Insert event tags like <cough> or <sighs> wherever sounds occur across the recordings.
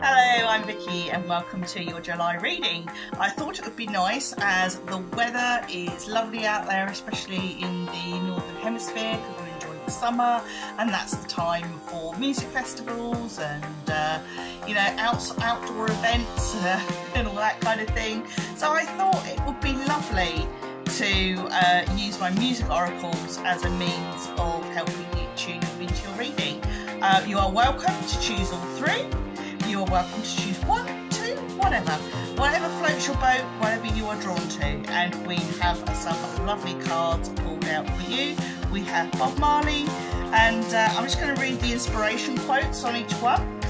Hello, I'm Vicky and welcome to your July reading. I thought it would be nice as the weather is lovely out there, especially in the Northern Hemisphere because we're enjoying the summer and that's the time for music festivals and, uh, you know, out, outdoor events uh, <laughs> and all that kind of thing. So I thought it would be lovely to uh, use my music oracles as a means of helping you tune into your reading. Uh, you are welcome to choose all three you are welcome to choose one, two, whatever. Whatever floats your boat, whatever you are drawn to. And we have some lovely cards pulled out for you. We have Bob Marley, and uh, I'm just going to read the inspiration quotes on each one.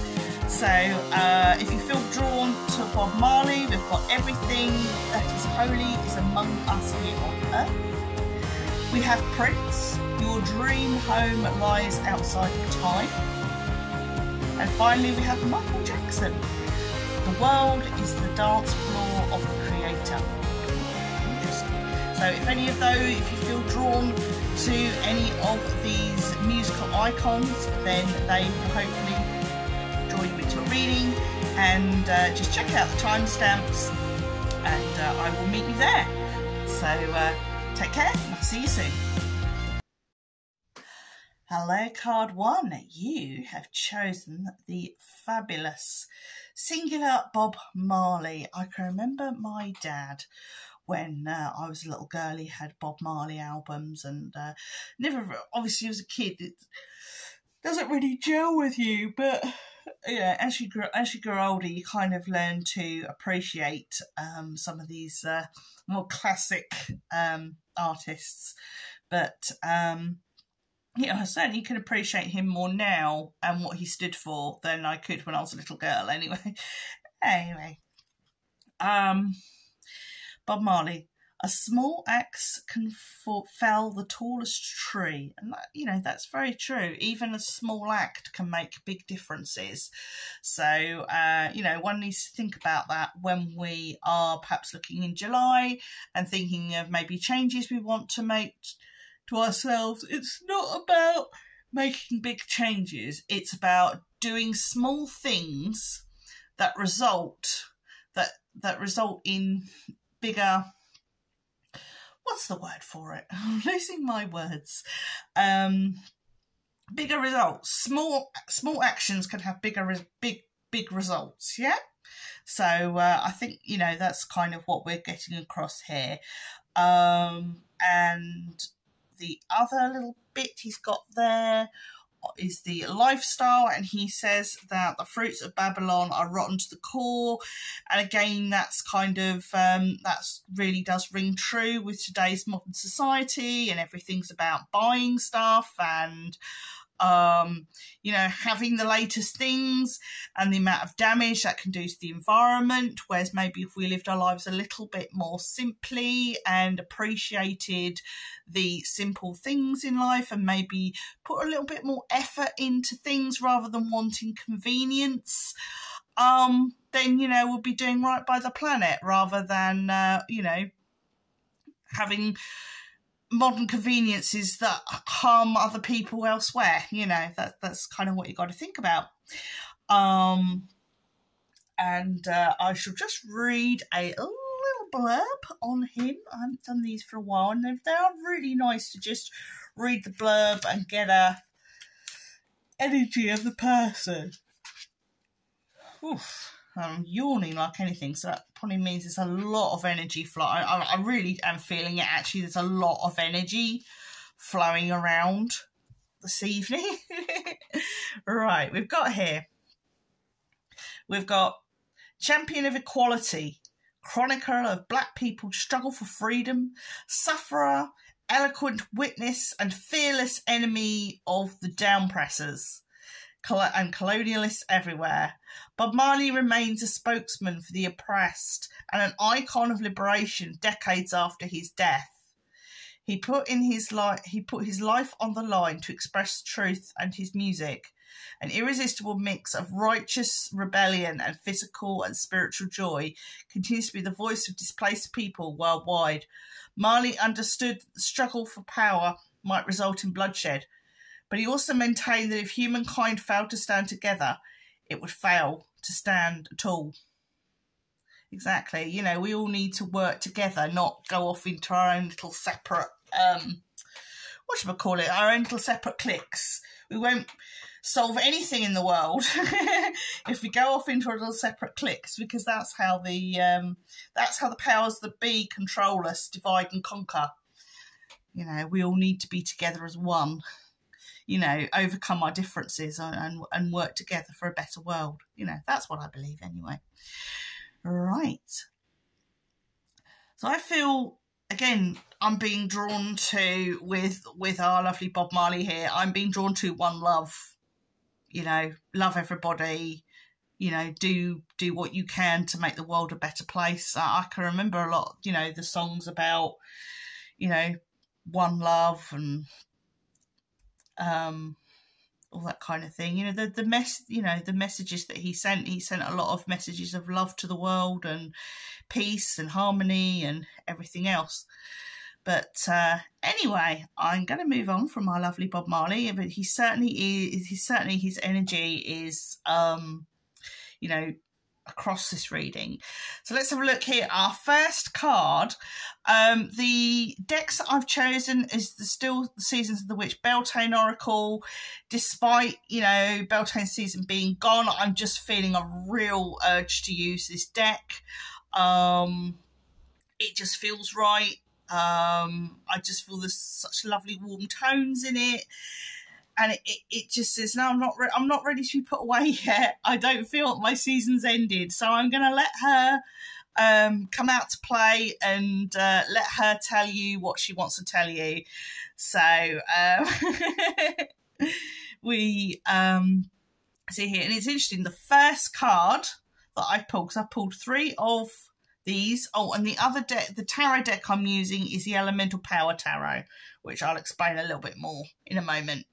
So uh, if you feel drawn to Bob Marley, we've got everything that is holy is among us here on earth. We have Prince, your dream home lies outside of time. And finally, we have Michael Jackson. The world is the dance floor of the creator. So, if any of those, if you feel drawn to any of these musical icons, then they will hopefully draw you into a reading. And uh, just check out the timestamps, and uh, I will meet you there. So, uh, take care, and I'll see you soon. Hello, card one. You have chosen the fabulous singular Bob Marley. I can remember my dad when uh, I was a little girl, he had Bob Marley albums, and uh, never, obviously, as a kid, it doesn't really gel with you, but yeah, as you grow as you grow older, you kind of learn to appreciate um, some of these uh, more classic um, artists. But um, you know, I certainly can appreciate him more now and what he stood for than I could when I was a little girl. Anyway, <laughs> anyway, um, Bob Marley. A small axe can fell the tallest tree, and that, you know that's very true. Even a small act can make big differences. So uh, you know one needs to think about that when we are perhaps looking in July and thinking of maybe changes we want to make to ourselves. It's not about making big changes, it's about doing small things that result that that result in bigger what's the word for it? <laughs> I'm losing my words. Um bigger results. Small small actions can have bigger big big results, yeah? So uh, I think you know that's kind of what we're getting across here. Um and the other little bit he's got there is the lifestyle and he says that the fruits of babylon are rotten to the core. And again that's kind of um, that's really does ring true with today's modern society and everything's about buying stuff and um, you know, having the latest things and the amount of damage that can do to the environment. Whereas maybe if we lived our lives a little bit more simply and appreciated the simple things in life and maybe put a little bit more effort into things rather than wanting convenience, um, then, you know, we'll be doing right by the planet rather than, uh, you know, having modern conveniences that harm other people elsewhere. You know, that that's kind of what you got to think about. Um, and uh, I shall just read a little blurb on him. I haven't done these for a while, and they are really nice to just read the blurb and get a energy of the person. Oof. I'm yawning like anything, so that probably means there's a lot of energy flowing. I, I really am feeling it. Actually, there's a lot of energy flowing around this evening. <laughs> right, we've got here. We've got champion of equality, chronicler of black people's struggle for freedom, sufferer, eloquent witness, and fearless enemy of the downpressers and colonialists everywhere. Bob Marley remains a spokesman for the oppressed and an icon of liberation decades after his death. He put in his life he put his life on the line to express truth and his music, an irresistible mix of righteous rebellion and physical and spiritual joy, continues to be the voice of displaced people worldwide. Marley understood that the struggle for power might result in bloodshed, but he also maintained that if humankind failed to stand together, it would fail to stand at all. Exactly. You know, we all need to work together, not go off into our own little separate um what should I call it? Our own little separate cliques. We won't solve anything in the world <laughs> if we go off into our little separate cliques because that's how the um that's how the powers that be control us, divide and conquer. You know, we all need to be together as one you know, overcome our differences and, and, work together for a better world. You know, that's what I believe anyway. Right. So I feel again I'm being drawn to with with our lovely Bob Marley here. I'm being drawn to one love. You know, love everybody. You know, do do what you can to make the world a better place. I, I can remember a lot. You know, the songs about you know one love and um, all that kind of thing. You know, the the mess, you know, the messages that he sent. He sent a lot of messages of love to the world and peace and harmony and everything else. But uh, anyway, I'm going to move on from my lovely Bob Marley. But he certainly is. He certainly his energy is, um, you know, across this reading. So let's have a look here. Our first card, um, the decks that I've chosen is the still Seasons of the Witch Beltane Oracle. Despite, you know, Beltane season being gone, I'm just feeling a real urge to use this deck. Um, it just feels right. Um, I just feel there's such lovely warm tones in it and it, it, just says no i'm not re- i'm not ready to be put away <laughs> yet. I don't feel my season's ended. So i'm going to let her um, come out to play and uh, let her tell you what she wants to tell you. So um, <laughs> we um, see here and it's interesting the first card that i pulled because i pulled three of these. Oh and the other deck the tarot deck i'm using is the elemental power tarot which i'll explain a little bit more in a moment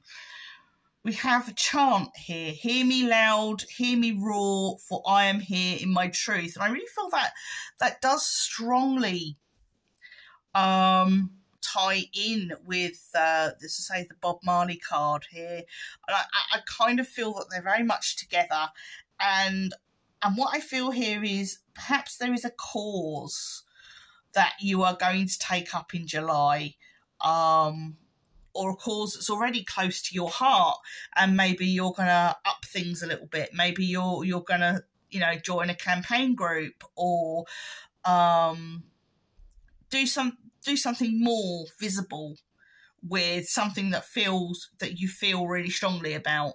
we have a chant here. Hear me loud hear me roar for i am here in my truth. And i really feel that that does strongly um tie in with uh this is say the bob marley card here. And I, I kind of feel that they're very much together. And and what i feel here is perhaps there is a cause that you are going to take up in july. Um or a cause that's already close to your heart and maybe you're going to up things a little bit. Maybe you're you're going to you know join a campaign group or um do some do something more visible with something that feels that you feel really strongly about.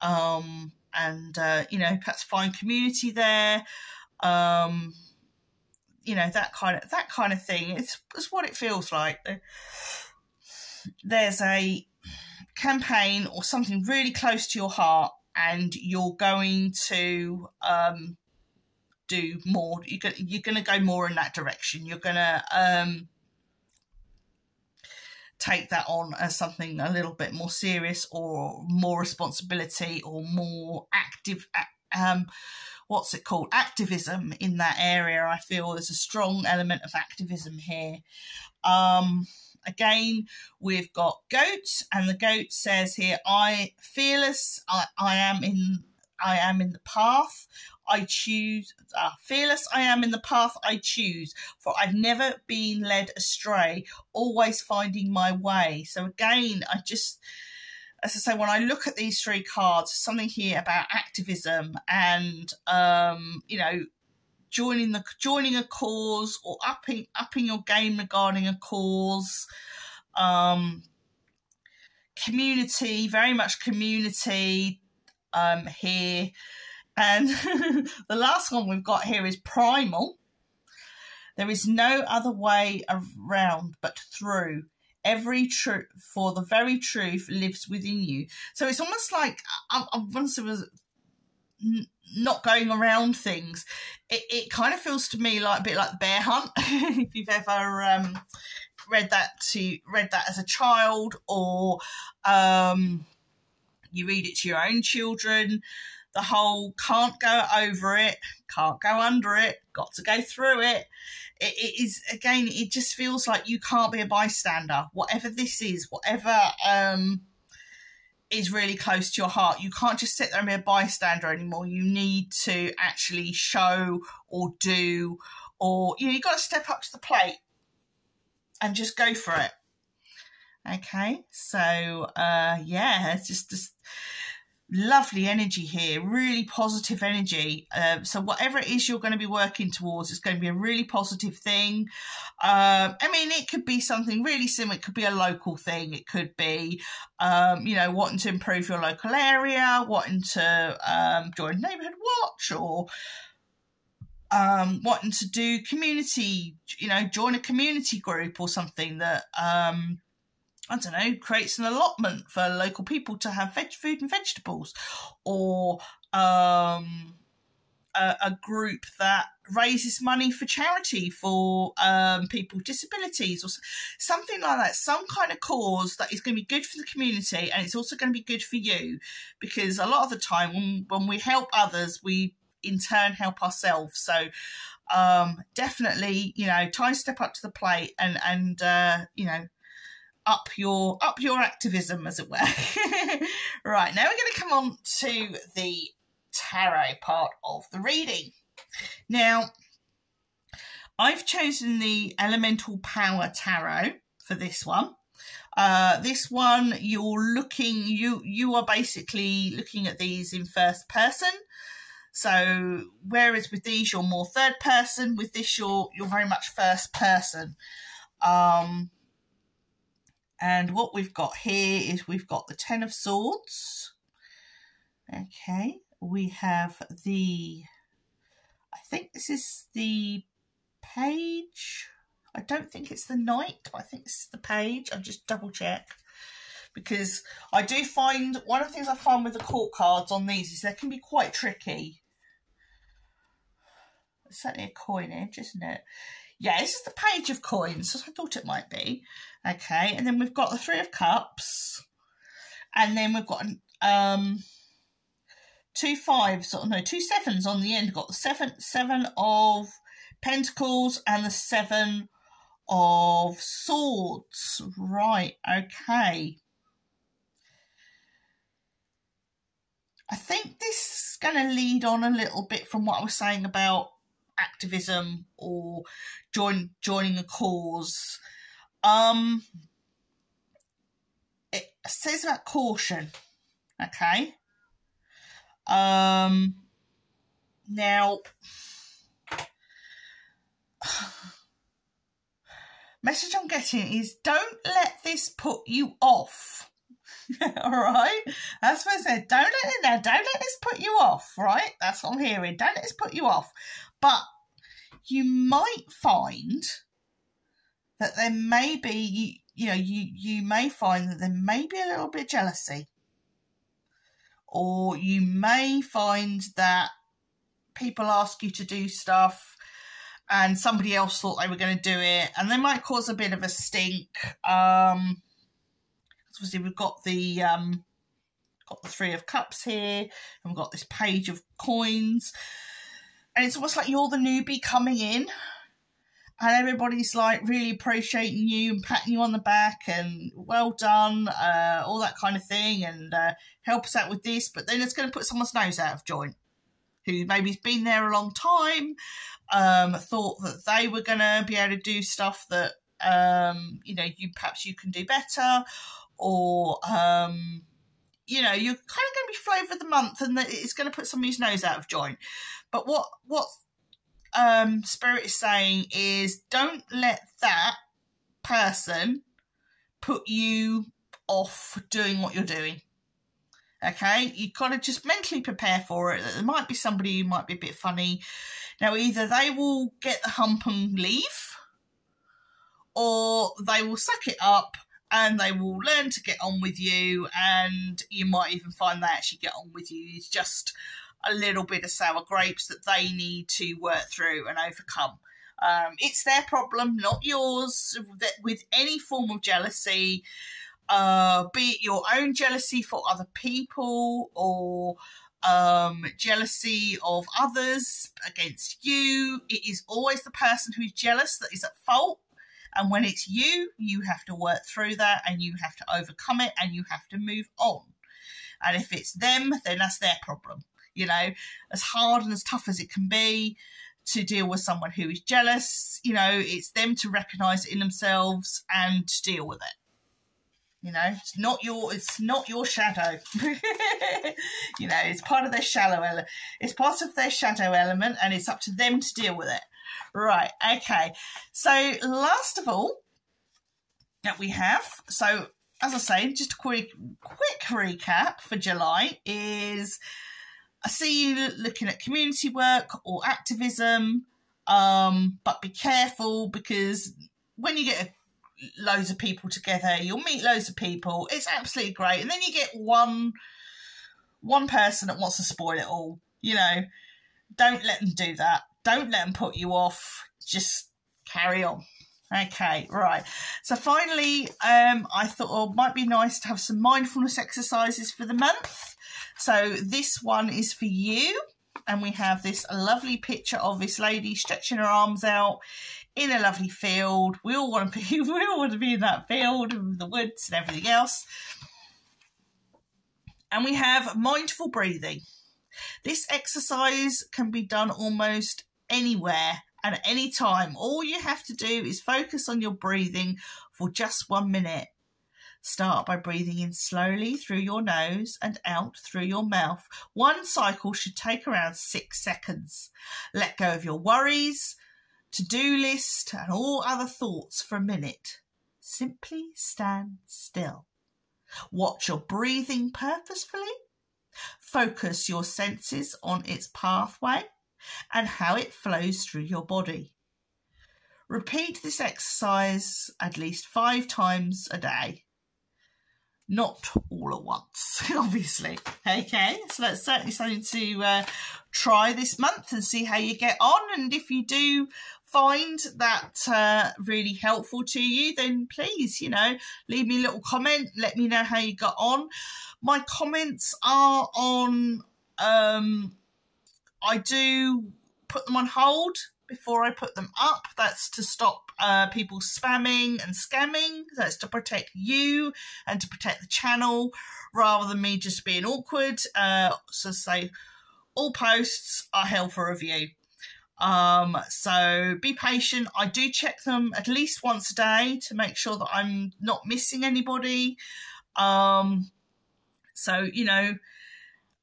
Um and uh, you know perhaps find community there. Um you know that kind of that kind of thing. It's, it's what it feels like there's a campaign or something really close to your heart and you're going to um, do more. You're going, to go more in that direction. You're going to um, take that on as something a little bit more serious or more responsibility or more active um, what's it called? Activism in that area i feel there's a strong element of activism here. Um, Again, we've got goats, and the goat says here, I fearless, I, I am in I am in the path I choose. Uh, fearless I am in the path I choose, for I've never been led astray, always finding my way. So again, I just, as I say, when I look at these three cards, something here about activism and, um, you know, joining the joining a cause or upping upping your game regarding a cause. Um community very much community um here. And <laughs> the last one we've got here is primal. There is no other way around but through. Every truth for the very truth lives within you. So it's almost like i, I once was not going around things. It, it kind of feels to me like a bit like the bear hunt. <laughs> if you've ever um, read that to read that as a child, or um, you read it to your own children, the whole can't go over it, can't go under it, got to go through it. It, it is again. It just feels like you can't be a bystander. Whatever this is, whatever. Um, is really close to your heart. You can't just sit there and be a bystander anymore. You need to actually show or do, or you know, you've got to step up to the plate and just go for it. Okay, so uh, yeah, it's just, just lovely energy here, really positive energy. Uh, so whatever it is you're going to be working towards, it's going to be a really positive thing. Um, I mean, it could be something really simple. It could be a local thing. It could be, um, you know, wanting to improve your local area, wanting to um, join Neighbourhood Watch, or um, wanting to do community, you know, join a community group or something that um, I don't know, creates an allotment for local people to have veg food and vegetables, or um, a, a, group that raises money for charity for um, people with disabilities, or something like that. Some kind of cause that is going to be good for the community, and it's also going to be good for you, because a lot of the time when when we help others, we in turn help ourselves. So um, definitely, you know, time to step up to the plate and and uh, you know up your up your activism, as it were. <laughs> right now, we're going to come on to the tarot part of the reading. Now, I've chosen the Elemental Power Tarot for this one. Uh, this one, you're looking, you you are basically looking at these in first person. So, whereas with these you're more third person, with this you're you're very much first person. Um, and what we've got here is we've got the Ten of Swords. Okay, we have the, I think this is the page. I don't think it's the knight. I think it's the page. I'll just double check. Because I do find, one of the things I find with the court cards on these is they can be quite tricky. It's certainly a coinage, isn't it? Yeah, this is the page of coins, as I thought it might be. Okay, and then we've got the three of cups, and then we've got um two fives, or no, two sevens on the end. We've got the seven seven of pentacles and the seven of swords. Right, okay. I think this is going to lead on a little bit from what I was saying about activism or join joining a cause. Um, it says about caution. Okay. Um, now, <sighs> message I'm getting is don't let this put you off. <laughs> all right, that's what I said. Don't let it now. Don't let this put you off. Right, that's what I'm hearing. Don't let this put you off. But you might find that there may be, you, you know, you, you may find that there may be a little bit of jealousy. Or you may find that people ask you to do stuff and somebody else thought they were going to do it and they might cause a bit of a stink. Um, obviously we've got the um, got the three of cups here and we've got this page of coins and it's almost like you're the newbie coming in and everybody's like really appreciating you and patting you on the back and well done, uh, all that kind of thing, and uh, help us out with this. But then it's going to put someone's nose out of joint who maybe's been there a long time, um, thought that they were going to be able to do stuff that um, you know you perhaps you can do better, or um, you know you're kind of going to be flavour of the month, and it's going to put somebody's nose out of joint. But what what um, Spirit is saying is don't let that person put you off doing what you're doing. Okay, you've got to just mentally prepare for it. There might be somebody who might be a bit funny. Now, either they will get the hump and leave, or they will suck it up and they will learn to get on with you, and you might even find they actually get on with you. It's just a little bit of sour grapes that they need to work through and overcome. Um, it's their problem, not yours. That with any form of jealousy, uh, be it your own jealousy for other people or um, jealousy of others against you, it is always the person who's jealous that is at fault. And when it's you, you have to work through that and you have to overcome it and you have to move on. And if it's them, then that's their problem. You know, as hard and as tough as it can be to deal with someone who is jealous, you know, it's them to recognize it in themselves and to deal with it. You know, it's not your it's not your shadow. <laughs> you know, it's part of their shallow element. It's part of their shadow element, and it's up to them to deal with it. Right. Okay. So last of all, that we have. So as I say, just a quick quick recap for July is I see you looking at community work or activism, um, but be careful because when you get loads of people together. You'll meet loads of people. It's absolutely great. And then you get one one person that wants to spoil it all. You know, don't let them do that. Don't let them put you off. Just carry on. Okay, right. So finally, um, I thought oh, it might be nice to have some mindfulness exercises for the month. So this one is for you. And we have this lovely picture of this lady stretching her arms out in a lovely field. We all want to be <laughs> we all want to be in that field and the woods and everything else. And we have mindful breathing. This exercise can be done almost anywhere and at any time. All you have to do is focus on your breathing for just one minute. Start by breathing in slowly through your nose and out through your mouth. One cycle should take around six seconds. Let go of your worries, to do list, and all other thoughts for a minute. Simply stand still. Watch your breathing purposefully. Focus your senses on its pathway and how it flows through your body. Repeat this exercise at least five times a day. Not all at once, <laughs> obviously. Okay, so that's certainly something to uh, try this month and see how you get on. And if you do find that uh, really helpful to you, then please, you know, leave me a little comment. Let me know how you got on. My comments are on, um, I do put them on hold before I put them up. That's to stop uh, people spamming and scamming. That's to protect you and to protect the channel rather than me just being awkward. Uh, so say all posts are held for review. Um, so be patient. I do check them at least once a day to make sure that I'm not missing anybody. Um, so, you know,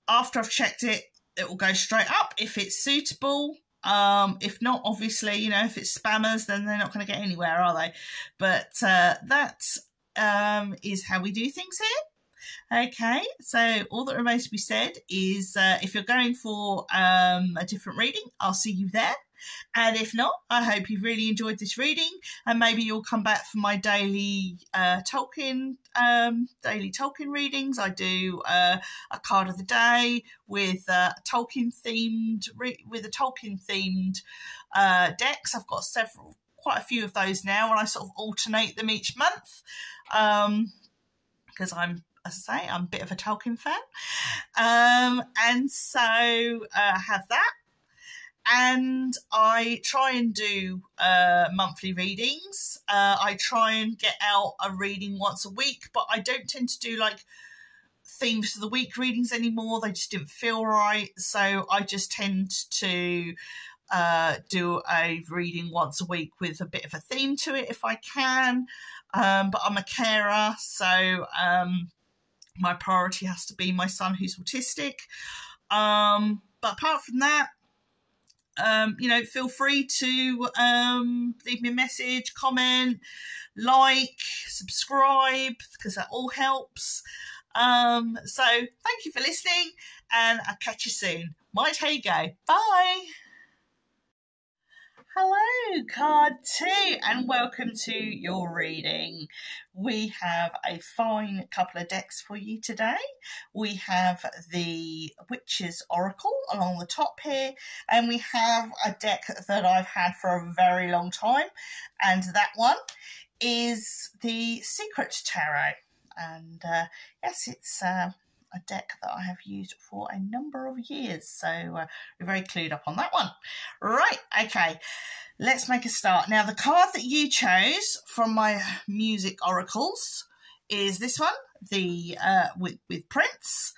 after I've checked it, it will go straight up if it's suitable. Um, if not, obviously, you know, if it's spammers, then they're not going to get anywhere, are they? But uh, that um, is how we do things here. Okay, so all that remains to be said is uh, if you're going for um, a different reading, I'll see you there. And if not, I hope you've really enjoyed this reading, and maybe you'll come back for my daily uh, Tolkien um, daily Tolkien readings. I do uh, a card of the day with uh, Tolkien themed with a Tolkien themed uh, decks. I've got several, quite a few of those now, and I sort of alternate them each month because um, I'm I say, I'm a bit of a Tolkien fan. Um, and so uh, have that. And I try and do uh, monthly readings. Uh, I try and get out a reading once a week, but I don't tend to do like themes for the week readings anymore. They just didn't feel right. So I just tend to uh, do a reading once a week with a bit of a theme to it if I can. Um, but I'm a carer, so um, my priority has to be my son who's autistic. Um, but apart from that, um, you know, feel free to um, leave me a message, comment, like, subscribe, because that all helps. Um, so thank you for listening, and I'll catch you soon. Might how you go. Bye. Hello, card two, and welcome to your reading. We have a fine couple of decks for you today. We have the Witch's Oracle along the top here, and we have a deck that I've had for a very long time, and that one is the Secret Tarot. And uh, yes, it's uh, a deck that I have used for a number of years. So uh, we're very clued up on that one. Right, okay, let's make a start. Now, the card that you chose from my music oracles is this one, the uh, with with Prince,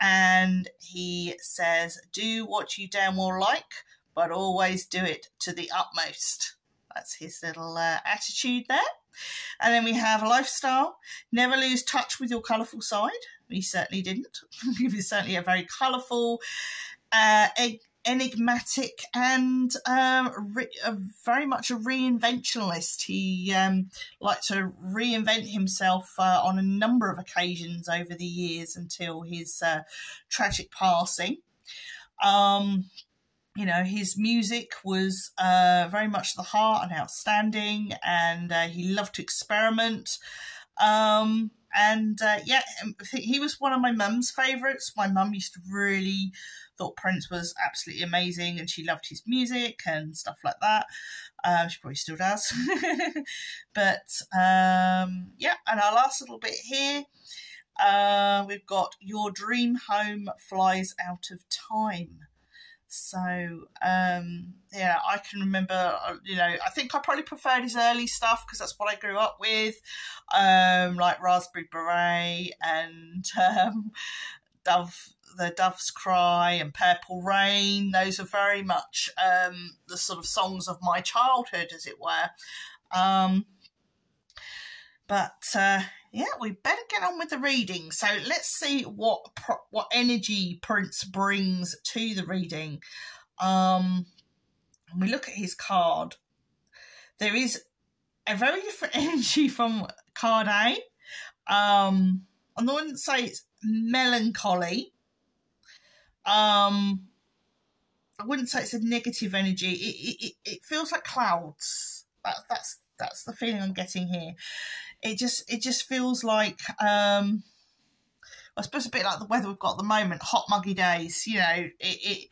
and he says, "Do what you damn well like, but always do it to the utmost." That's his little uh, attitude there. And then we have lifestyle. Never lose touch with your colourful side. He certainly didn't. <laughs> he was certainly a very colourful, uh, enigmatic, and um, very much a reinventionalist. He um, liked to reinvent himself uh, on a number of occasions over the years until his uh, tragic passing. Um, you know, his music was uh, very much the heart and outstanding, and uh, he loved to experiment. Um, and uh, yeah, um, he was one of my mum's favourites. My mum used to really thought Prince was absolutely amazing, and she loved his music and stuff like that. Um, she probably still does. <laughs> but um, yeah, and our last little bit here. Uh, we've got Your Dream Home Flies Out of Time. So um, yeah, I can remember. Uh, you know, I think I probably preferred his early stuff because that's what I grew up with, um, like Raspberry Beret and <laughs> um, Dove, the Dove's Cry and Purple Rain. Those are very much um, the sort of songs of my childhood, as it were. Um, but uh, yeah, we better get on with the reading. So let's see what what energy Prince brings to the reading. Um, we look at his card. There is a very different <laughs> energy from card A. Um, I wouldn't say it's melancholy. Um, I wouldn't say it's a negative energy. It it, it feels like clouds. That, that's that's the feeling I'm getting here it just it just feels like um I suppose a bit like the weather we've got at the moment, hot muggy days. You know, it, it,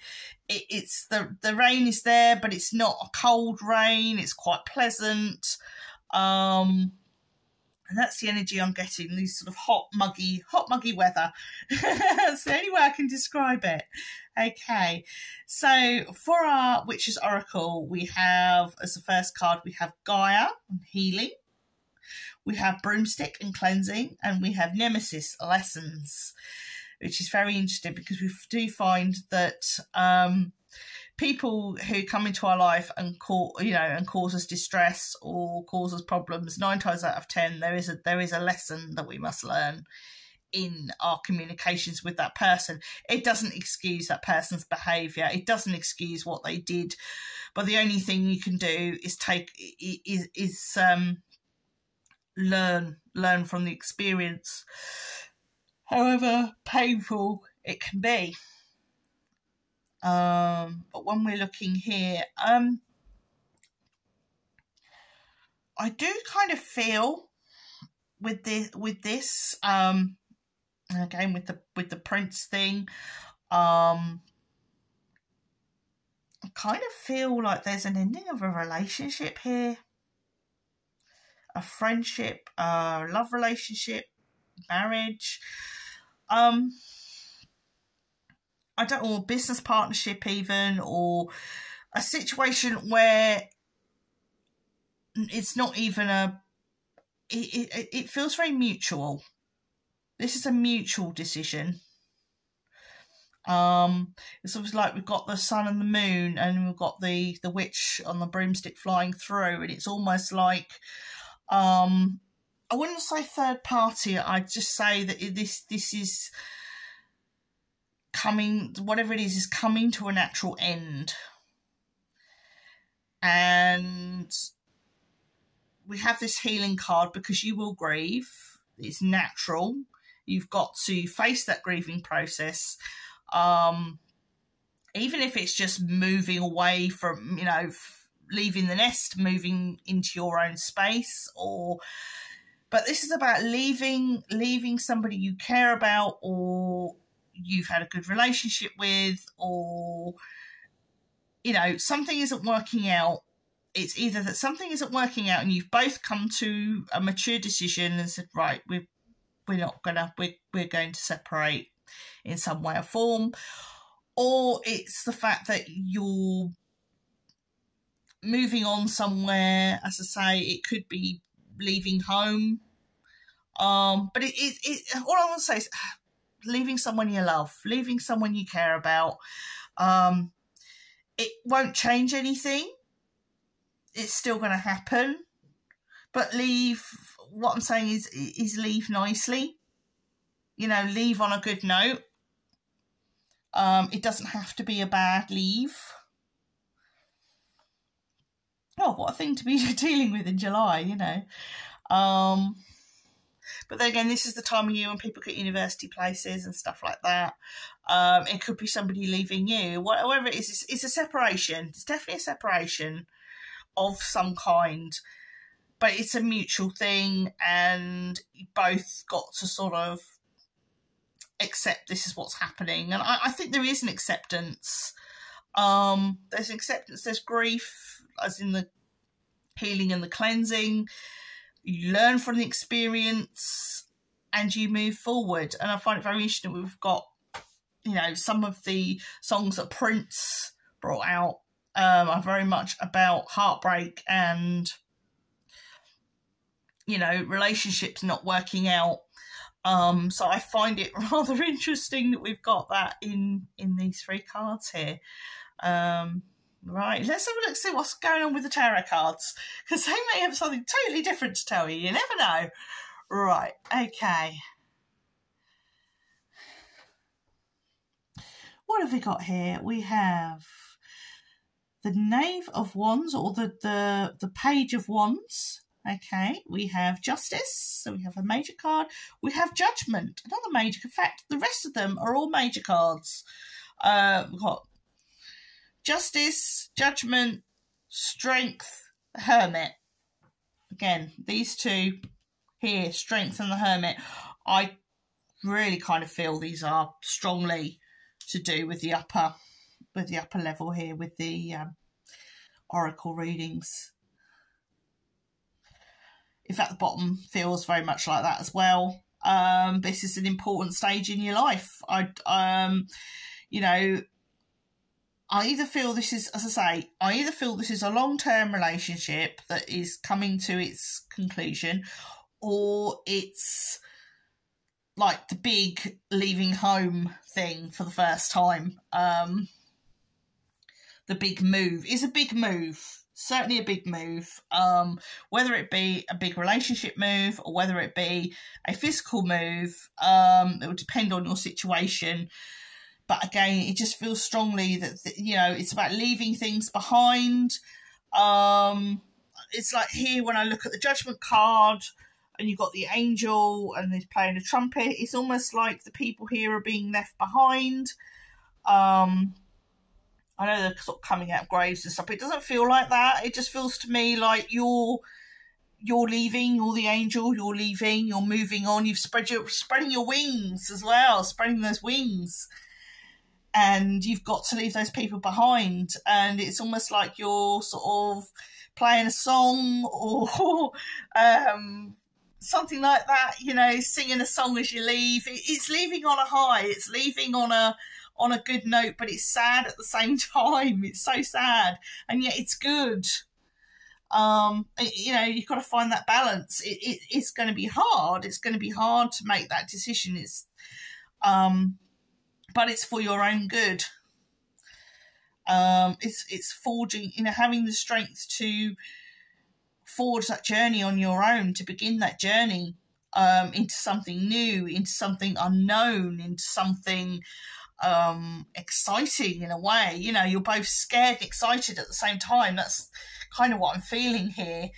it it's the the rain is there, but it's not a cold rain. It's quite pleasant, um, and that's the energy I'm getting. These sort of hot muggy, hot muggy weather. <laughs> that's the only way I can describe it. Okay, so for our Witches Oracle, we have as the first card we have Gaia and healing we have broomstick and cleansing, and we have nemesis lessons, which is very interesting because we do find that um, people who come into our life and cause you know and cause us distress or cause us problems, nine times out of ten, there is a there is a lesson that we must learn in our communications with that person. It doesn't excuse that person's behaviour. It doesn't excuse what they did. But the only thing you can do is take is is um learn learn from the experience however painful it can be. Um, but when we're looking here um, i do kind of feel with this with this um, again with the with the prince thing um, I kind of feel like there's an ending of a relationship here a friendship, a love relationship, marriage, um, I don't know, a business partnership even, or a situation where it's not even a. It, it, it feels very mutual. This is a mutual decision. Um, it's almost like we've got the sun and the moon, and we've got the the witch on the broomstick flying through, and it's almost like um, I wouldn't say third party. I'd just say that this this is coming. Whatever it is, is coming to a natural end, and we have this healing card because you will grieve. It's natural. You've got to face that grieving process. Um, even if it's just moving away from, you know, leaving the nest, moving into your own space, or but this is about leaving leaving somebody you care about or you've had a good relationship with or you know something isn't working out. It's either that something isn't working out and you've both come to a mature decision and said right we're we're not gonna we're, we're going to separate in some way or form or it's the fact that you're moving on somewhere. As I say, it could be leaving home. Um, but it, it, it all I want to say is <sighs> leaving someone you love, leaving someone you care about. Um, it won't change anything. It's still going to happen, but leave. What I'm saying is, is leave nicely. You know, leave on a good note. Um, it doesn't have to be a bad leave. Oh, what a thing to be <laughs> dealing with in July, you know. Um, but then again, this is the time of year when people get university places and stuff like that. Um, it could be somebody leaving you. Whatever it is, it's, a separation. It's definitely a separation of some kind. But it's a mutual thing, and you both got to sort of accept this is what's happening. And I, I think there is an acceptance. Um, there's an acceptance, there's grief, as in the healing and the cleansing you learn from the experience and you move forward. And I find it very interesting. We've got, you know, some of the songs that Prince brought out um, are very much about heartbreak and, you know, relationships not working out. Um, so I find it <laughs> rather interesting that we've got that in in these three cards here. Um, Right, let's have a look, see what's going on with the tarot cards, because they may have something totally different to tell you. You never know. Right, okay. What have we got here? We have the Knave of Wands, or the, the, the Page of Wands. Okay, we have Justice, so we have a major card. We have Judgment, another major. In fact, the rest of them are all major cards. Uh, we've got Justice, Judgment, Strength, Hermit. Again, these two here, Strength and the Hermit, I really kind of feel these are strongly to do with the upper with the upper level here with the um, oracle readings. In fact, the bottom feels very much like that as well. Um, this is an important stage in your life. I, um, you know, I either feel this is, as I say, I either feel this is a long term relationship that is coming to its conclusion, or it's like the big leaving home thing for the first time. Um, the big move is a big move, certainly a big move. Um, whether it be a big relationship move or whether it be a physical move, um, it will depend on your situation. But again, it just feels strongly that, you know, it's about leaving things behind. Um, it's like here when I look at the judgment card and you've got the angel and he's playing a trumpet, it's almost like the people here are being left behind. Um, I know they're sort of coming out of graves and stuff, it doesn't feel like that. It just feels to me like you're you're leaving, you're the angel, you're leaving, you're moving on, you've spread your spreading your wings as well, spreading those wings and you've got to leave those people behind. And it's almost like you're sort of playing a song or <laughs> um, something like that. You know, singing a song as you leave. It's leaving on a high. It's leaving on a on a good note, but it's sad at the same <laughs> time. It's so sad, and yet it's good. Um, you know, you've got to find that balance. It, it, it's going to be hard. It's going to be hard to make that decision. It's um, but it's for your own good. Um, it's it's forging, you know, having the strength to forge that journey on your own, to begin that journey um, into something new, into something unknown, into something um, exciting in a way. You know, you're both scared and excited at the same time. That's kind of what I'm feeling here.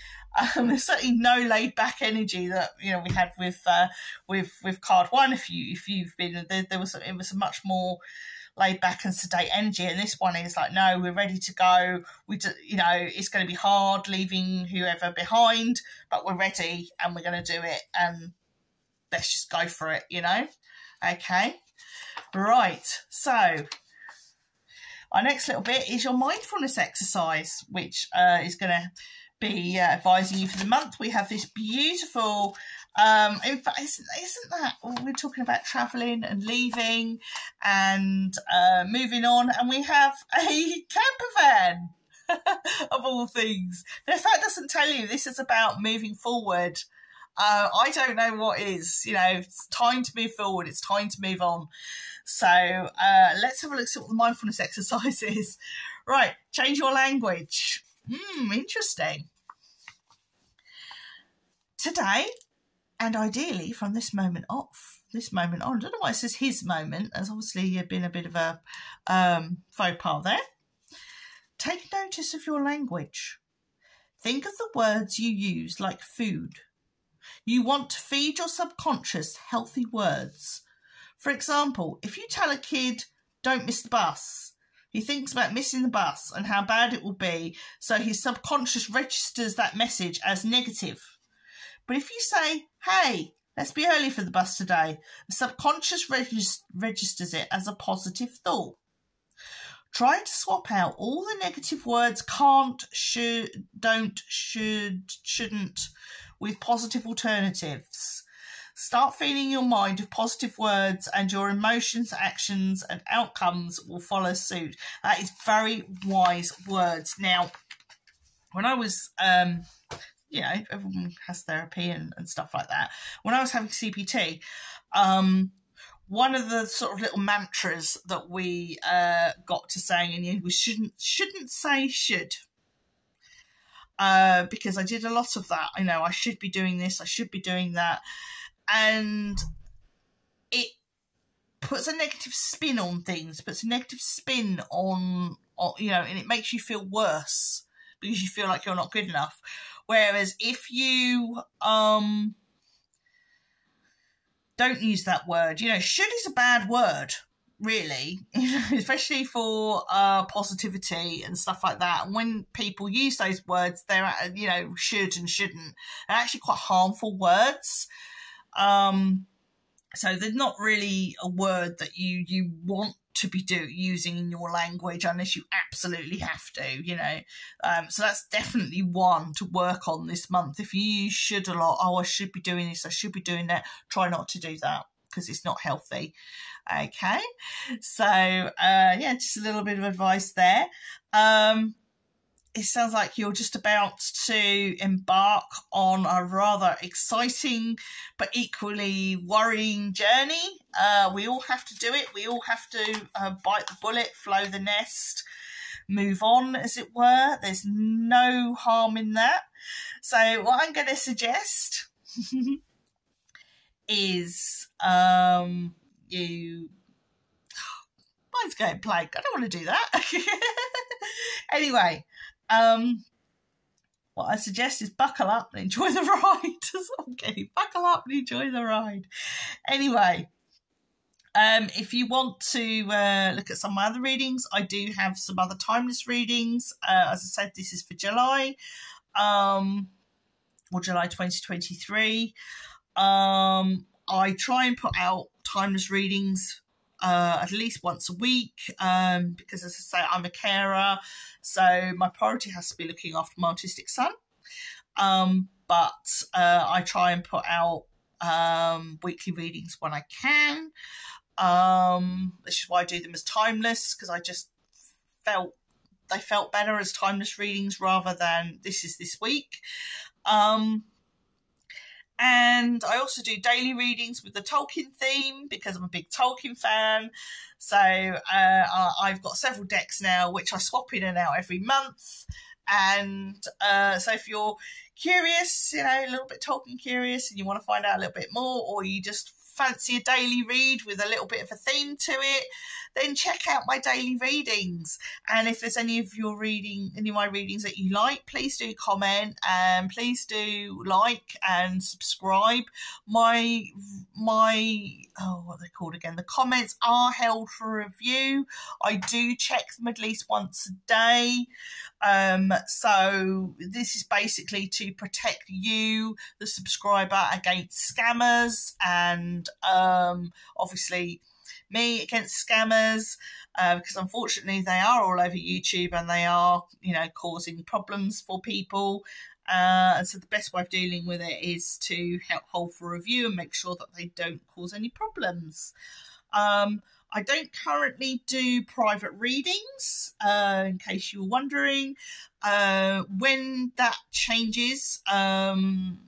Um, there's certainly no laid back energy that you know we had with uh, with with card one. If you if you've been there, there was it was a much more laid back and sedate energy, and this one is like no, we're ready to go. We do, you know it's going to be hard leaving whoever behind, but we're ready and we're going to do it, and let's just go for it. You know, okay, right. So our next little bit is your mindfulness exercise, which uh, is going to be uh, advising you for the month. We have this beautiful, um, in fact, isn't, isn't that, we're talking about travelling and leaving and uh, moving on, and we have a camper van. <laughs> of all things. Now, if that doesn't tell you, this is about moving forward Uh, I don't know what is. You know, it's time to move forward. It's time to move on. So uh, let's have a look at what the mindfulness <laughs> exercise is. Right, change your language. Hmm, interesting. Today, and ideally from this moment off, this moment on, I don't know why it says his moment, as obviously you've been a bit of a um, faux pas there. Take notice of your language. Think of the words you use, like food. You want to feed your subconscious healthy words. For example, if you tell a kid, don't miss the bus, he thinks about missing the bus and how bad it will be, so his subconscious registers that message as negative. But if you say, hey, let's be early for the bus today, the subconscious regis- registers it as a positive thought. Try to swap out all the negative words can't, should, don't, should, shouldn't with positive alternatives. Start feeding your mind with positive words, and your emotions, actions, and outcomes will follow suit. That is very wise words. Now, when I was, um, you know, everyone has therapy and, and stuff like that. When I was having CPT, um, one of the sort of little mantras that we uh, got to saying in the end was shouldn't shouldn't say should. Uh, because I did a lot of that. I know I should be doing this, I should be doing that, and it puts a negative spin on things, puts a negative spin on, on you know, and it makes you feel worse because you feel like you're not good enough. Whereas if you um don't use that word. You know, should is a bad word, really, <laughs> especially for uh, positivity and stuff like that. And when people use those words, they're, you know, should and shouldn't. They're actually quite harmful words. Um, so they're not really a word that you you want to be do using in your language unless you absolutely have to, you know. Um, so that's definitely one to work on this month. If you should a lot, oh, I should be doing this, I should be doing that. Try not to do that because it's not healthy. Okay, so uh, yeah, just a little bit of advice there. Um, it sounds like you're just about to embark on a rather exciting but equally worrying journey. Uh, we all have to do it. We all have to uh, bite the bullet, flow the nest, move on, as it were. There's no harm in that. So, what I'm going to suggest <laughs> is um, you. <gasps> Mine's going blank. I don't want to do that. <laughs> anyway, um, what I suggest is buckle up and enjoy the <laughs> ride. okay, buckle up and enjoy the ride. Anyway, um, if you want to uh, look at some of my other readings, I do have some other timeless readings. Uh, as I said, this is for July, um, or July 2023. Um, I try and put out timeless readings uh, at least once a week um, because, as I say, I'm a carer, so my priority has to be looking after my autistic son. Um, but uh, I try and put out um, weekly readings when I can. Um, this is why I do them as timeless because I just felt they felt better as timeless readings rather than this is this week. Um, and I also do daily readings with the Tolkien theme because I'm a big Tolkien fan. So uh, I've got several decks now, which I swap in and out every month. And uh, so if you're curious, you know, a little bit Tolkien curious, and you want to find out a little bit more, or you just fancy a daily read with a little bit of a theme to it, then check out my daily readings. And if there's any of your reading, any of my readings that you like, please do comment and please do like and subscribe. My my oh what they called again? The comments are held for review. I do check them at least once a day. Um, so this is basically to protect you, the subscriber, against scammers and um, obviously me against scammers uh, because unfortunately they are all over YouTube and they are, you know, causing problems for people. Uh, and so the best way of dealing with it is to help hold for review and make sure that they don't cause any problems. Um, I don't currently do private readings, uh, in case you were wondering. Uh, when that changes, um,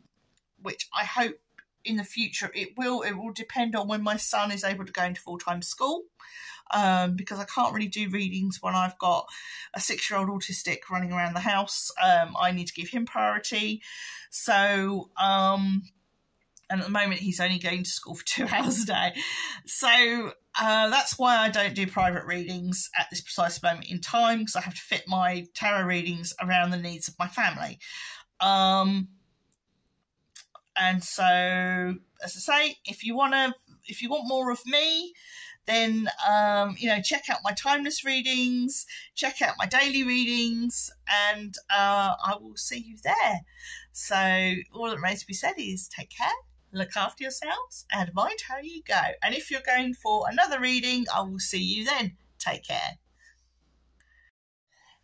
which I hope in the future it will. It will depend on when my son is able to go into full time school. Um, because I can't really do readings when I've got a six year old autistic running around the house. Um, I need to give him priority. So, um, and at the moment he's only going to school for two hours a day. So uh, that's why I don't do private readings at this precise moment in time because I have to fit my tarot readings around the needs of my family. Um, and so, as I say, if you want to, if you want more of me, then um, you know check out my timeless readings, check out my daily readings, and uh, I will see you there. So all that remains to be said is take care, look after yourselves, and mind how you go. And if you're going for another reading, I will see you then. Take care.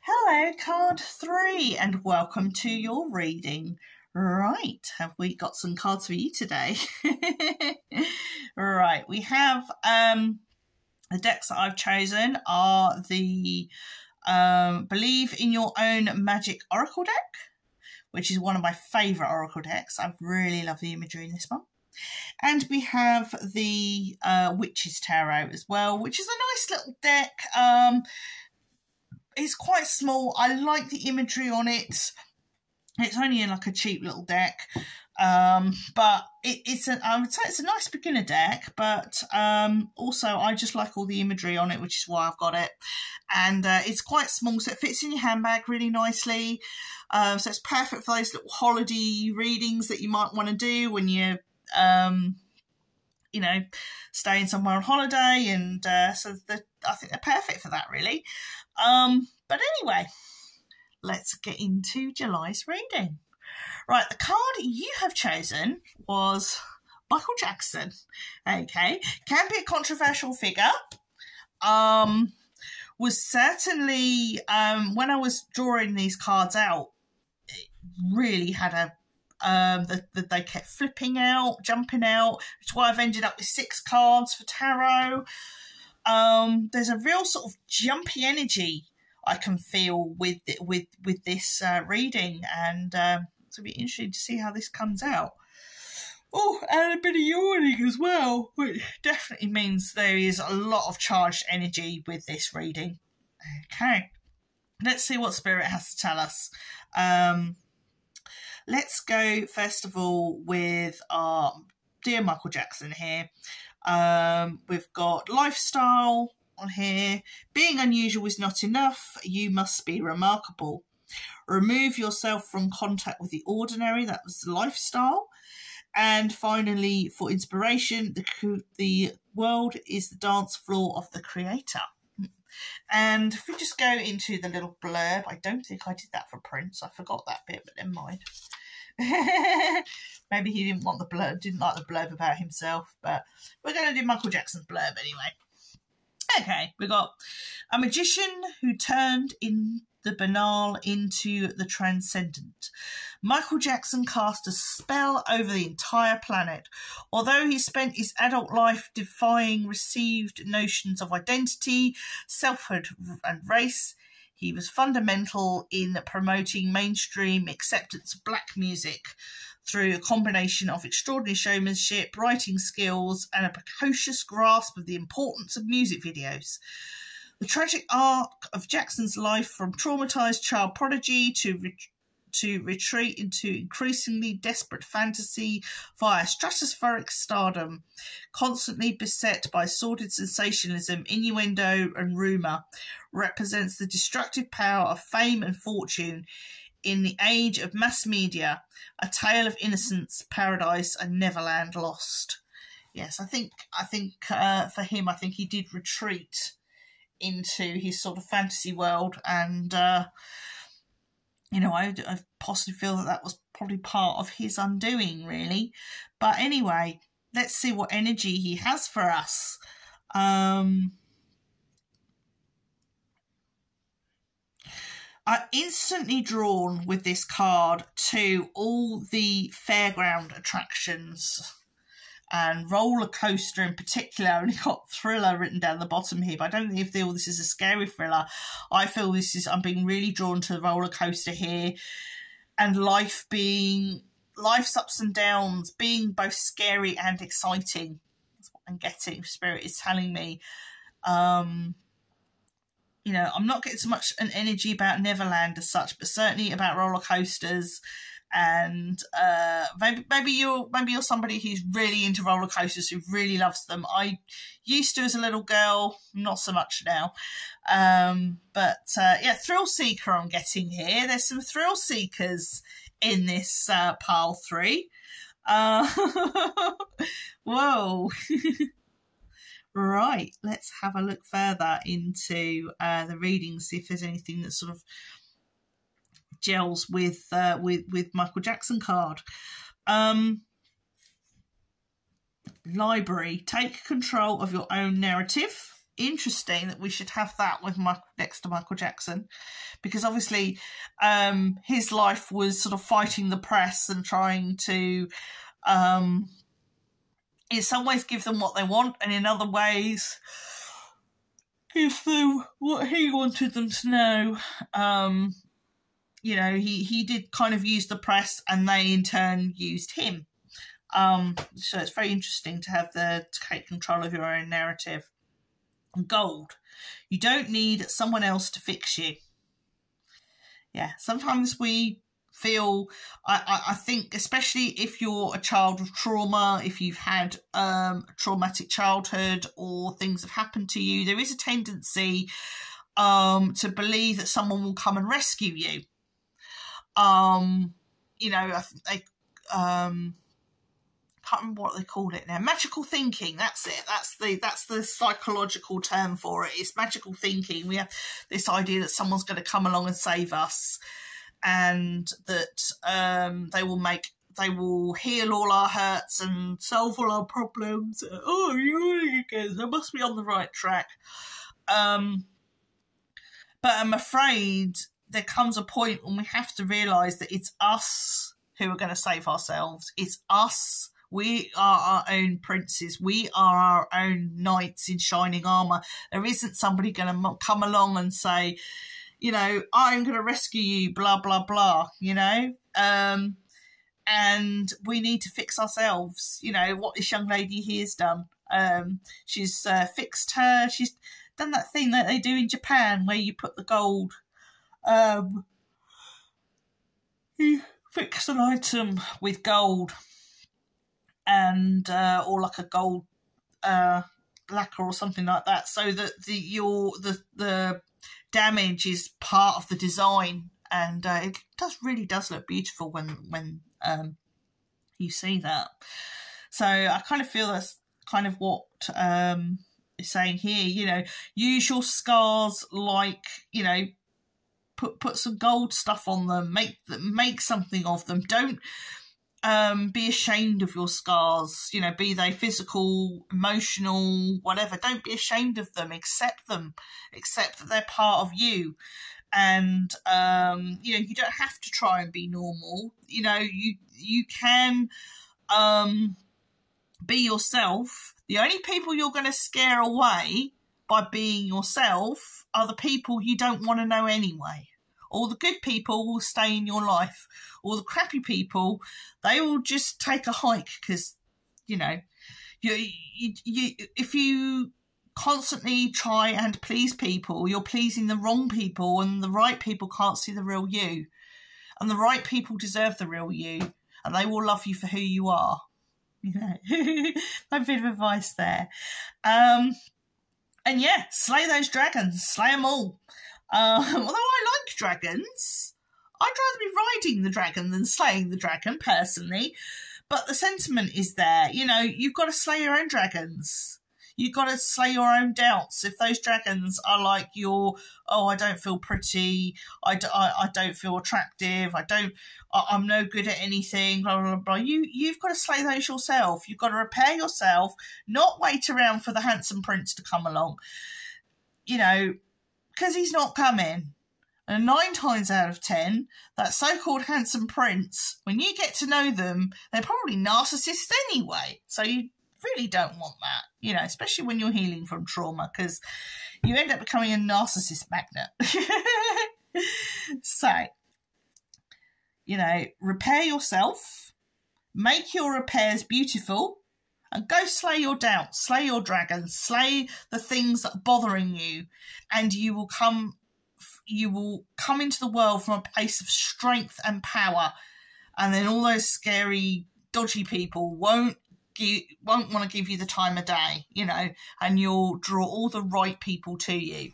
Hello, card three, and welcome to your reading. Right, have we got some cards for you today? <laughs> right, we have um the decks that I've chosen are the um, Believe in Your Own Magic Oracle deck, which is one of my favourite Oracle decks. I really love the imagery in this one. And we have the uh, Witches Tarot as well, which is a nice little deck. Um, it's quite small. I like the imagery on it. It's only in like a cheap little deck. Um, but it, it's a, I would say it's a nice beginner deck, but um, also I just like all the imagery on it, which is why I've got it. And uh, it's quite small, so it fits in your handbag really nicely. Um, so it's perfect for those little holiday readings that you might want to do when you're, um, you know, staying somewhere on holiday. And uh, so I think they're perfect for that, really. Um, but anyway, let's get into July's reading. Right, the card you have chosen was Michael Jackson. Okay, can be a controversial figure. Um, was certainly um, when I was drawing these cards out, really had a um, that, that they kept flipping out, jumping out, is why I've ended up with six cards for tarot. Um, there's a real sort of jumpy energy I can feel with with with this uh, reading, and um, it'll be interesting to see how this comes out. Oh, and a bit of yawning as well, which definitely means there is a lot of charged energy with this reading. Okay, let's see what Spirit has to tell us. Um, let's go first of all with our dear Michael Jackson here. Um, we've got lifestyle, on here. Being unusual is not enough. You must be remarkable. Remove yourself from contact with the ordinary. That was lifestyle. And finally, for inspiration, the, the world is the dance floor of the creator. And if we just go into the little blurb, I don't think I did that for Prince. I forgot that bit, but never mind. <laughs> Maybe he didn't want the blurb, didn't like the blurb about himself, but we're going to do Michael Jackson's blurb anyway. Okay, we got a magician who turned in the banal into the transcendent. Michael Jackson cast a spell over the entire planet. Although he spent his adult life defying received notions of identity, selfhood, and race, he was fundamental in promoting mainstream acceptance of black music through a combination of extraordinary showmanship, writing skills, and a precocious grasp of the importance of music videos. The tragic arc of Jackson's life from traumatized child prodigy to to retreat into increasingly desperate fantasy via stratospheric stardom, constantly beset by sordid sensationalism, innuendo, and rumour, represents the destructive power of fame and fortune in the age of mass media, a tale of innocence, paradise, and Neverland lost. Yes, I think I think uh, for him, I think he did retreat into his sort of fantasy world, and uh, you know, I, I possibly feel that that was probably part of his undoing, really. But anyway, let's see what energy he has for us. Um, are instantly drawn with this card to all the fairground attractions and roller coaster in particular. I only got thriller written down the bottom here, but I don't think feel this is a scary thriller. I feel this is I'm being really drawn to the roller coaster here, and life being life's ups and downs being both scary and exciting. That's what I'm getting. Spirit is telling me. Um, you know, I'm not getting so much an energy about Neverland as such, but certainly about roller coasters. And uh, maybe maybe you're maybe you're somebody who's really into roller coasters, who really loves them. I used to as a little girl, not so much now. Um, but uh, yeah, thrill seeker. I'm getting here. There's some thrill seekers in this uh, pile three. Uh, <laughs> whoa. <laughs> right, let's have a look further into uh, the readings, see if there's anything that sort of gels with uh, with with Michael Jackson card. Um, library, take control of your own narrative. Interesting that we should have that with Michael, next to Michael Jackson, because obviously um, his life was sort of fighting the press and trying to, um, in some ways, give them what they want, and in other ways, give them what he wanted them to know. Um, you know, he, he did kind of use the press and they in turn used him. Um, so it's very interesting to have the to take control of your own narrative. Gold. You don't need someone else to fix you. Yeah, sometimes we feel I, I, I think especially if you're a child of trauma, if you've had um, a traumatic childhood or things have happened to you, there is a tendency um, to believe that someone will come and rescue you um, you know, I think they, um, can't remember what they called it now. Magical thinking. That's it. That's the that's the psychological term for it. It's magical thinking. We have this idea that someone's going to come along and save us, and that um, they will make they will heal all our hurts and solve all our problems. Oh, you again. They must be on the right track. Um, but I'm afraid there comes a point when we have to realize that it's us who are going to save ourselves. It's us. We are our own princes. We are our own knights in shining armor. There isn't somebody going to come along and say, you know, I'm going to rescue you, blah, blah, blah, you know? Um, and we need to fix ourselves. You know, what this young lady here's done. Um, she's uh, fixed her, she's done that thing that they do in Japan where you put the gold um, you fix an item with gold and uh, or like a gold uh, lacquer or something like that, so that the your the the damage is part of the design, and uh, it does really does look beautiful when when um, you see that. So I kind of feel that's kind of what um, is saying here. You know, use your scars like you know put put some gold stuff on them make make something of them. Don't um, be ashamed of your scars you know be they physical emotional whatever. Don't be ashamed of them. Accept them. Accept that they're part of you. And um, you know you don't have to try and be normal. You know you you can um, be yourself. The only people you're going to scare away by being yourself are the people you don't want to know anyway. All the good people will stay in your life. All the crappy people, they will just take a hike because, you know, you, you, you, if you constantly try and please people, you're pleasing the wrong people, and the right people can't see the real you. And the right people deserve the real you, and they will love you for who you are. You know, <laughs> a bit of advice there. Um, and yeah, slay those dragons, slay them all. Um, <laughs> although I like dragons, I'd rather be riding the dragon than slaying the dragon personally. But the sentiment is there. You know, you've got to slay your own dragons. You've got to slay your own doubts. If those dragons are like your, oh, I don't feel pretty, I, do, I, I don't feel attractive, I don't, I, I'm no good at anything, blah, blah, blah. You, you've got to slay those yourself. You've got to repair yourself, not wait around for the handsome prince to come along. You know, because he's not coming. And nine times out of ten, that so called handsome prince, when you get to know them, they're probably narcissists anyway. So you really don't want that, you know, especially when you're healing from trauma, because you end up becoming a narcissist magnet. <laughs> so, you know, repair yourself, make your repairs beautiful, and go slay your doubts, slay your dragons, slay the things that are bothering you, and you will come you will come into the world from a place of strength and power, and then all those scary, dodgy people won't give, won't want to give you the time of day, you know, and you'll draw all the right people to you,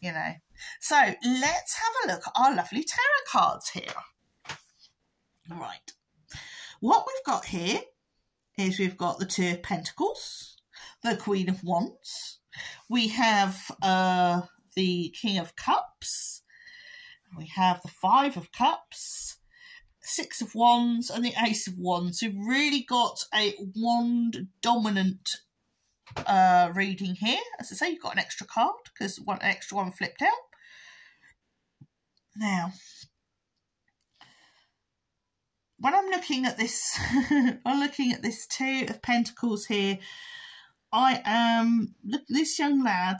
you know. So let's have a look at our lovely tarot cards here. Right. What we've got here is we've got the Two of Pentacles, the Queen of Wands, we have uh, the King of Cups, we have the Five of Cups, Six of Wands, and the Ace of Wands. We've really got a wand dominant uh, reading here. As I say, you've got an extra card because one extra one flipped out. Now, when I'm looking at this, <laughs> I'm looking at this Two of Pentacles here. I am look. This young lad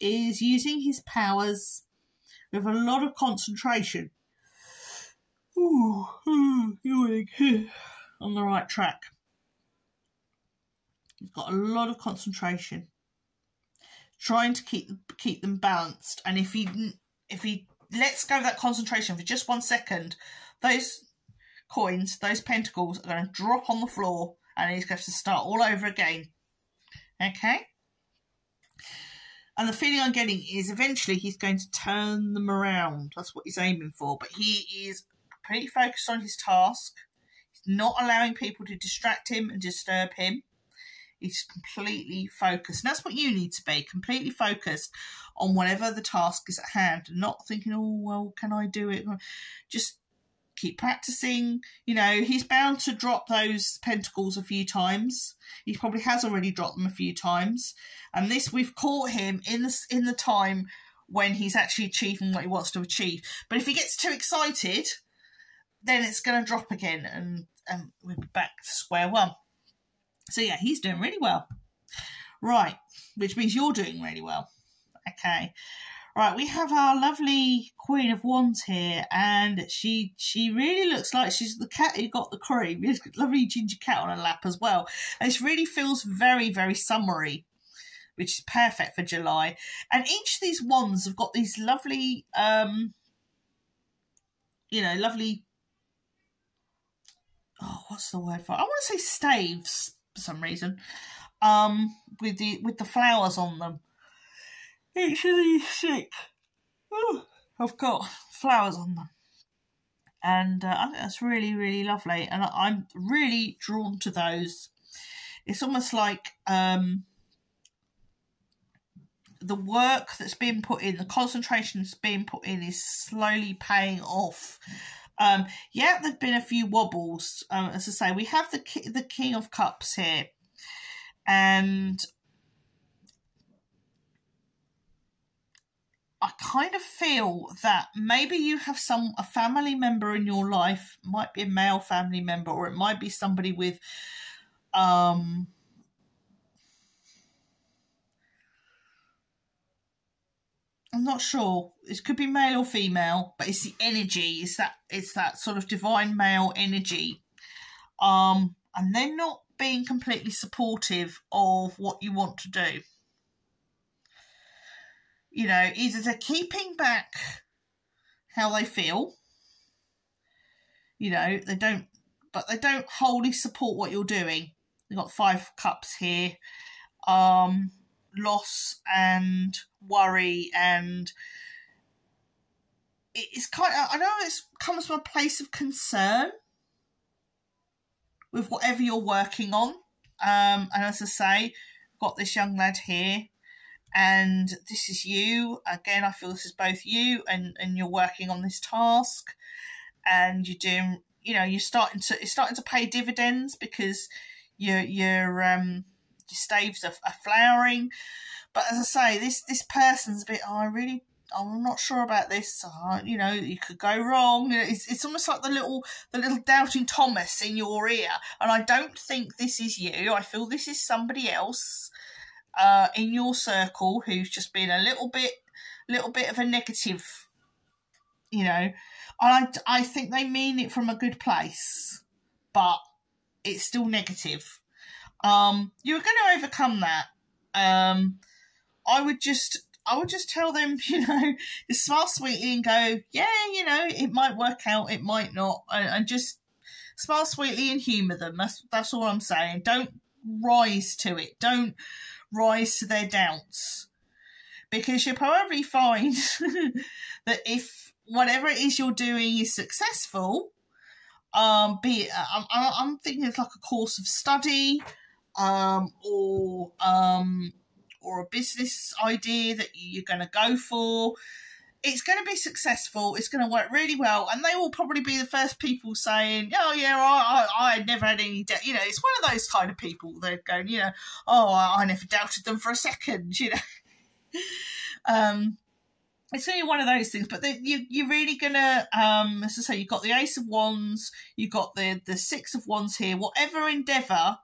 is using his powers with a lot of concentration. Ooh, <sighs> on the right track. He's got a lot of concentration, trying to keep keep them balanced. And if he if he lets go of that concentration for just one second, those coins, those pentacles, are going to drop on the floor, and he's going to start all over again. Okay. And the feeling I'm getting is eventually he's going to turn them around. That's what he's aiming for. But he is completely focused on his task. He's not allowing people to distract him and disturb him. He's completely focused. And that's what you need to be completely focused on whatever the task is at hand and not thinking, oh, well, can I do it? Just keep practicing. You know, he's bound to drop those pentacles a few times. He probably has already dropped them a few times. And this, we've caught him in the, in the time when he's actually achieving what he wants to achieve. But if he gets too excited, then it's going to drop again and, and we'll be back to square one. So yeah, he's doing really well. Right, which means you're doing really well. Okay. Right, we have our lovely Queen of Wands here, and she she really looks like she's the cat who got the cream. <laughs> She's got lovely ginger cat on her lap as well, and she really feels very very summery, which is perfect for July. And each of these wands have got these lovely, um, you know, lovely. Oh, what's the word for? It? I want to say staves for some reason, um, with the with the flowers on them actually sick. Oh, I've got flowers on them. And uh, I think that's really, really lovely. And I'm really drawn to those. It's almost like um, the work that's been put in, the concentration that's being put in is slowly paying off. Um, yeah, there've been a few wobbles. Um, as I say, we have the the King of Cups here, and I kind of feel that maybe you have some a family member in your life, might be a male family member, or it might be somebody with um I'm not sure. It could be male or female, but it's the energy. It's that it's that sort of divine male energy. Um and they're not being completely supportive of what you want to do you know, either they're keeping back how they feel, you know, they don't, but they don't wholly support what you're doing. You've got five cups here, um, loss and worry and it's kind of, I know it comes from a place of concern with whatever you're working on. Um, and as I say, got this young lad here and this is you again i feel this is both you and and you're working on this task and you're doing you know you're starting to it's starting to pay dividends because your your um your staves are, are flowering but as i say this this person's a bit oh, i really I'm not sure about this. Uh, you know, you could go wrong. It's, it's almost like the little the little doubting Thomas in your ear. And I don't think this is you. I feel this is somebody else uh, in your circle who's just been a little bit, little bit of a negative, you know, I I think they mean it from a good place, but it's still negative. Um, you're going to overcome that. Um, I would just I would just tell them, <laughs> you know, smile sweetly and go, yeah, you know, it might work out, it might not, and, and just smile sweetly and humour them. That's that's all I'm saying. Don't rise to it. Don't rise to their doubts, because you'll probably find <laughs> that if whatever it is you're doing is successful, um, be it, I'm, I'm thinking it's like a course of study, um, or um or a business idea that you're going to go for, it's going to be successful. It's going to work really well, and they will probably be the first people saying, "Oh yeah, I I, I never had any doubt." You know, it's one of those kind of people. They're going, you know, "Oh, I, I never doubted them for a second, <laughs> You know. um, it's only one of those things, but the, you, you're really gonna, um, as I say, you've got the Ace of Wands, you've got the the Six of Wands here. Whatever endeavour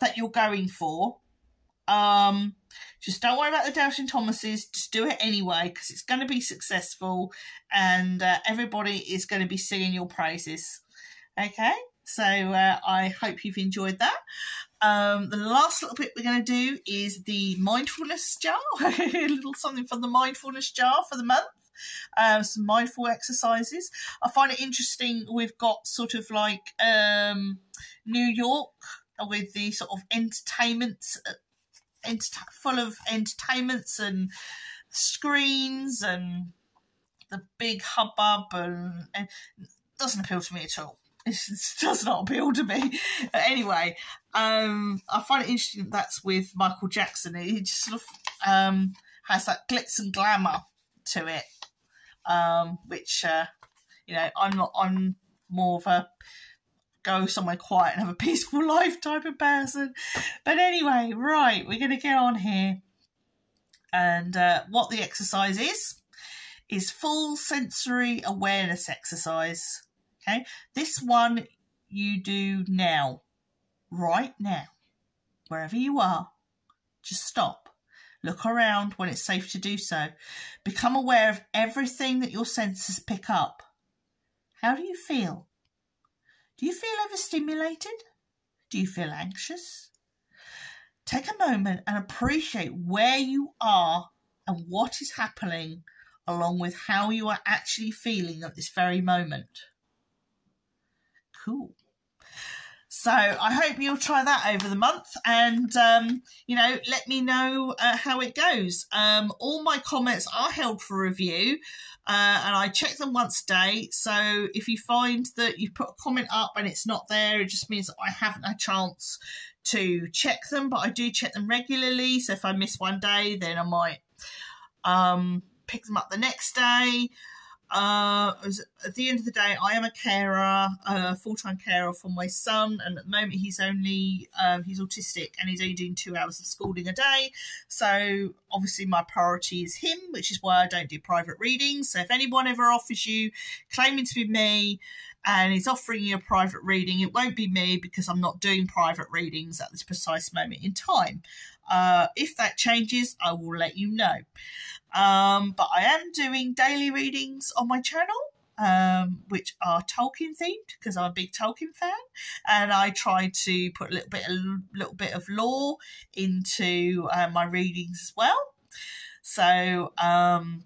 that you're going for, um, just don't worry about the doubting Thomases. Just do it anyway because it's going to be successful, and uh, everybody is going to be singing your praises. Okay, so uh, I hope you've enjoyed that. Um, the last little bit we're going to do is the mindfulness jar, <laughs> a little something from the mindfulness jar for the month. Uh, some mindful exercises. I find it interesting. We've got sort of like um, New York with the sort of entertainment ent- full of entertainments and screens and the big hubbub and, and doesn't appeal to me at all. <laughs> It does not appeal to me. anyway, um, I find it interesting that that's with Michael Jackson. He just sort of um, has that glitz and glamour to it, um, which uh, you know I'm not. I'm more of a go somewhere quiet and have a <laughs> peaceful life type of person. But anyway, right, we're going to get on here. And uh, what the exercise is, is full sensory awareness exercise. Okay, this one you do now, right now, wherever you are. Just stop. Look around when it's safe to do so. Become aware of everything that your senses pick up. How do you feel? Do you feel overstimulated? Do you feel anxious? Take a moment and appreciate where you are and what is happening, along with how you are actually feeling at this very moment. Cool. So I hope you'll try that over the month, and um, you know, let me know uh, how it goes. Um, all my comments are held for review uh, and I check them once a day. So if you find that you put a comment up and it's not there, it just means that I haven't had a chance to check them, but I do check them regularly. So if I miss one day, then I might um, pick them up the next day. Uh, at the end of the day, I am a carer, a full time carer for my son, and at the moment he's only um, he's autistic and he's only doing two hours of schooling a day. So obviously my priority is him, which is why I don't do private readings. So if anyone ever offers you claiming to be me and is offering you a private reading, it won't be me because I'm not doing private readings at this precise moment in time. Uh, if that changes, I will let you know. Um, but I am doing daily readings on my channel. Um, which are Tolkien themed because I'm a big Tolkien fan, and I try to put a little bit, a little bit of lore into uh, my readings as well. So um,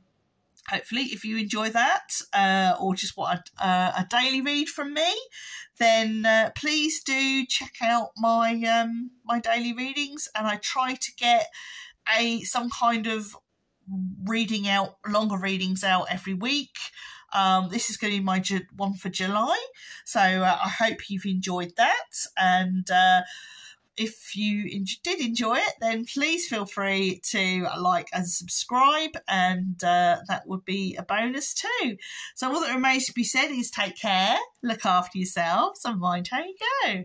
hopefully, if you enjoy that uh, or just want a, a, daily read from me, then uh, please do check out my um, my daily readings, and I try to get a some kind of reading out longer readings out every week. Um, this is going to be my one for July, so uh, I hope you've enjoyed that. And uh, if you did enjoy it, then please feel free to like and subscribe, and uh, that would be a bonus too. So all that remains to be said is take care, look after yourselves, and mind how you go.